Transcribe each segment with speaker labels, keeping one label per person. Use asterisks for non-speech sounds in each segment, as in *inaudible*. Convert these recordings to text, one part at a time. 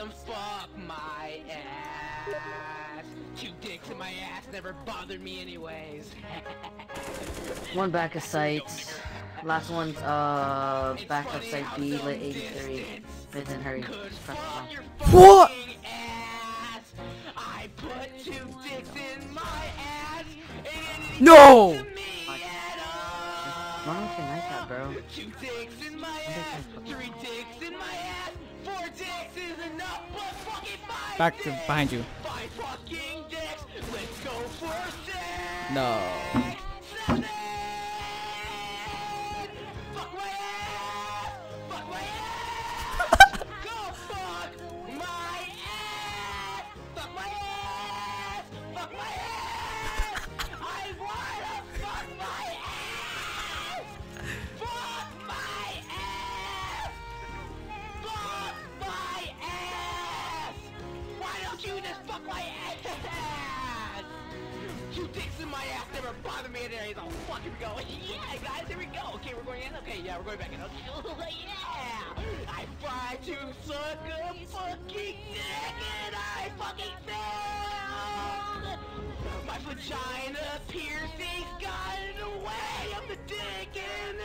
Speaker 1: them fuck my ass. *laughs* Two dicks in my ass never bothered me anyways.
Speaker 2: one back of site. Last one's uh back of site B lit 83. Vincent hurry.
Speaker 3: What? No!
Speaker 2: Why don't you like that, bro?
Speaker 1: Two dicks in my ass, three dicks in my ass, four dicks!
Speaker 3: Back to behind you.
Speaker 1: Five fucking dicks. Let's go for six.
Speaker 3: No.
Speaker 1: You fuck my ass? Two dicks in my ass never bother me in areas. Oh, fuck, here we go. *laughs* Yeah, guys, here we go. Okay, we're going in. Okay, yeah, we're going back in. Okay, *laughs* yeah. I tried to suck a fucking dick and I fucking failed. My vagina piercings got in the way of the dick in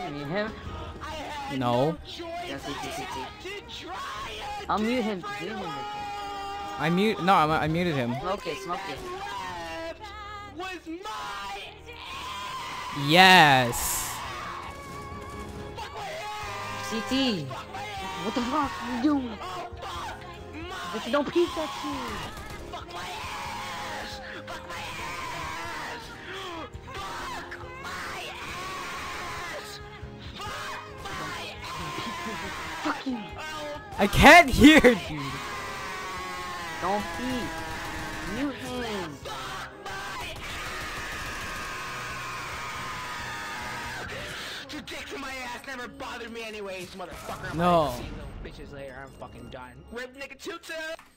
Speaker 2: You
Speaker 1: it.
Speaker 2: mute him?
Speaker 1: I had
Speaker 3: No.
Speaker 1: no choice.
Speaker 2: Yes,
Speaker 1: I
Speaker 2: yes, yes, yes,
Speaker 1: had to try a
Speaker 2: I'll mute him.
Speaker 1: Different
Speaker 2: Mute him.
Speaker 3: I mute. No, I, I muted him.
Speaker 2: Smoke it, smoke it.
Speaker 3: Yes.
Speaker 1: fuck my ass,
Speaker 2: CT!
Speaker 1: fuck my ass,
Speaker 2: What the fuck are you doing?
Speaker 1: oh fuck my,
Speaker 2: If you don't peek that shit!
Speaker 1: fuck my ass, fuck my ass, fuck my ass, fuck my ass.
Speaker 2: Fuck you!
Speaker 3: I can't hear you.
Speaker 2: Don't peek! Mute him!
Speaker 1: fuck my dicks in my ass never bothered me anyways, motherfucker. I'm
Speaker 3: No.
Speaker 1: gonna see you little bitches later. I'm fucking done. Rip nigga toot toot.